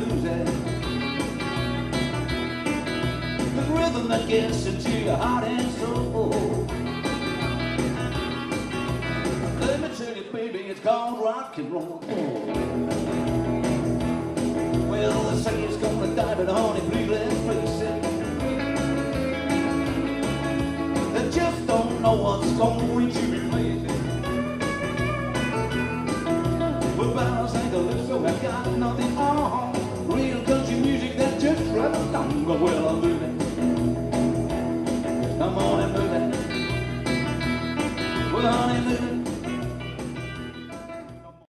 losing. The rhythm that gets into your heart and soul. Let me tell you, baby, it's called rock and roll. Well, the singer's gonna die, but honey, please let's face it. They just don't know what's going to be. it. On. Well, I'm moving. Come on and move it. Well, move it.